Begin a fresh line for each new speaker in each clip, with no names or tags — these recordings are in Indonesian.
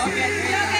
Lo que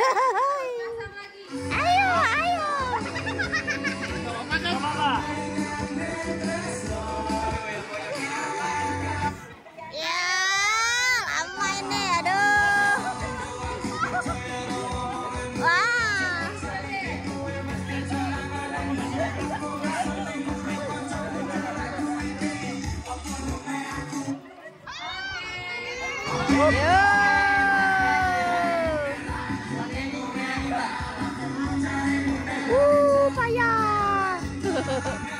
Ayo, ayo. Ya, lama ini, aduh. Wah. Yo. 唉呀！